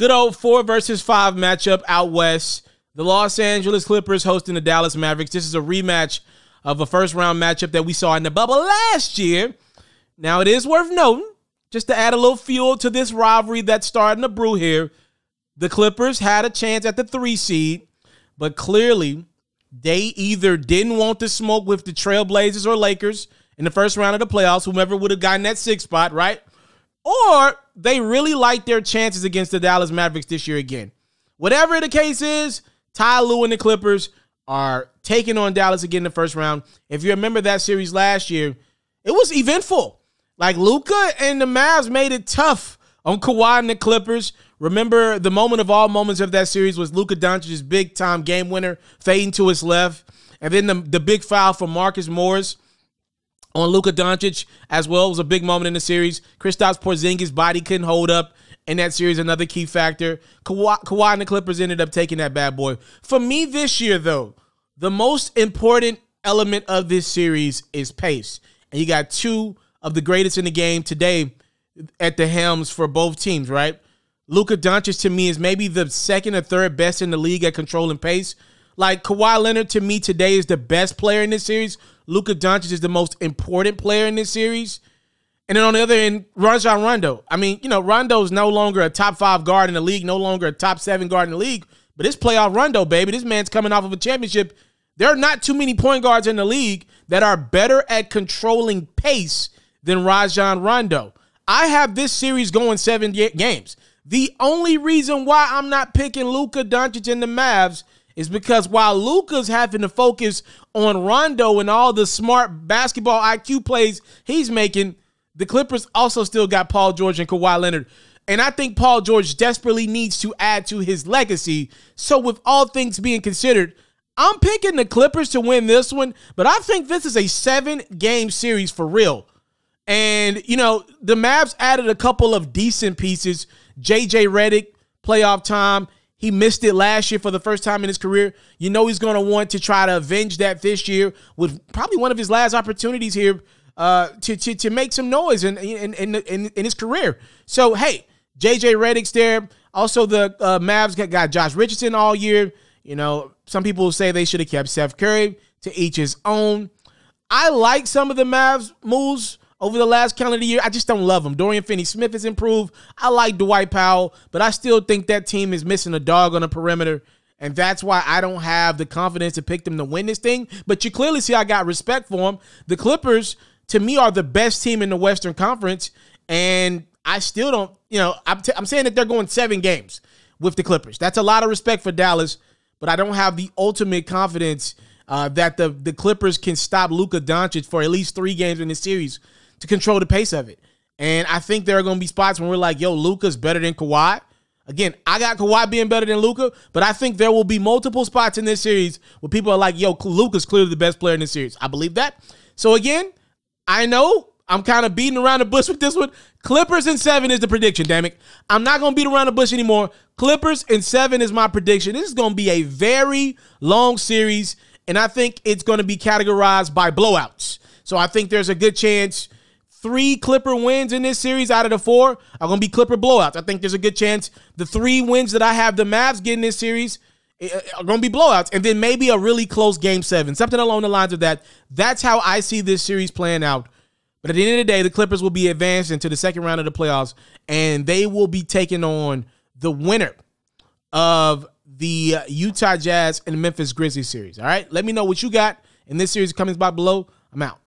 Good old four versus five matchup out west. The Los Angeles Clippers hosting the Dallas Mavericks. This is a rematch of a first round matchup that we saw in the bubble last year. Now, it is worth noting, just to add a little fuel to this rivalry that's starting to brew here, the Clippers had a chance at the three seed, but clearly they either didn't want to smoke with the Trailblazers or Lakers in the first round of the playoffs, whomever would have gotten that six spot, right? Or they really like their chances against the Dallas Mavericks this year again. Whatever the case is, Ty Lue and the Clippers are taking on Dallas again in the first round. If you remember that series last year, it was eventful. Like Luka and the Mavs made it tough on Kawhi and the Clippers. Remember the moment of all moments of that series was Luka Doncic's big time game winner fading to his left, and then the, the big foul from Marcus Morris on Luka Doncic as well it was a big moment in the series. Kristaps Porzingis' body couldn't hold up in that series, another key factor. Kawhi, Kawhi and the Clippers ended up taking that bad boy. For me this year, though, the most important element of this series is pace. And you got two of the greatest in the game today at the helms for both teams, right? Luka Doncic to me is maybe the second or third best in the league at controlling pace. Like Kawhi Leonard to me today is the best player in this series. Luka Doncic is the most important player in this series. And then on the other end, Rajon Rondo. I mean, you know, Rondo is no longer a top five guard in the league, no longer a top seven guard in the league. But this playoff Rondo, baby, this man's coming off of a championship. There are not too many point guards in the league that are better at controlling pace than Rajon Rondo. I have this series going seven games. The only reason why I'm not picking Luka Doncic in the Mavs is because while Luka's having to focus on Rondo and all the smart basketball IQ plays he's making, the Clippers also still got Paul George and Kawhi Leonard. And I think Paul George desperately needs to add to his legacy. So, with all things being considered, I'm picking the Clippers to win this one, but I think this is a seven game series for real. And, you know, the Mavs added a couple of decent pieces. JJ Redick, playoff time. He missed it last year for the first time in his career. You know he's going to want to try to avenge that this year with probably one of his last opportunities here uh, to, to to make some noise in in, in in in his career. So hey, JJ Redick's there. Also, the uh, Mavs got, got Josh Richardson all year. You know, some people say they should have kept Seth Curry to each his own. I like some of the Mavs moves over the last calendar year. I just don't love him. Dorian Finney Smith has improved. I like Dwight Powell, but I still think that team is missing a dog on the perimeter. And that's why I don't have the confidence to pick them to win this thing. But you clearly see I got respect for them. The Clippers, to me, are the best team in the Western Conference. And I still don't, you know, I'm, t- I'm saying that they're going seven games with the Clippers. That's a lot of respect for Dallas, but I don't have the ultimate confidence uh, that the, the Clippers can stop Luka Doncic for at least three games in the series to control the pace of it. And I think there are going to be spots when we're like, yo, Luka's better than Kawhi. Again, I got Kawhi being better than Luka, but I think there will be multiple spots in this series where people are like, yo, Luka's clearly the best player in this series. I believe that. So again, I know I'm kind of beating around the bush with this one. Clippers and seven is the prediction, damn it. I'm not going to beat around the bush anymore. Clippers and seven is my prediction. This is going to be a very long series, and I think it's going to be categorized by blowouts. So I think there's a good chance three Clipper wins in this series out of the four are going to be Clipper blowouts. I think there's a good chance the three wins that I have the Mavs getting this series eh, eh, are going to be blowouts, and then maybe a really close game seven, something along the lines of that. That's how I see this series playing out. But at the end of the day, the Clippers will be advanced into the second round of the playoffs, and they will be taking on the winner of the Utah Jazz and Memphis Grizzlies series. All right, let me know what you got in this series. Comments box below. I'm out.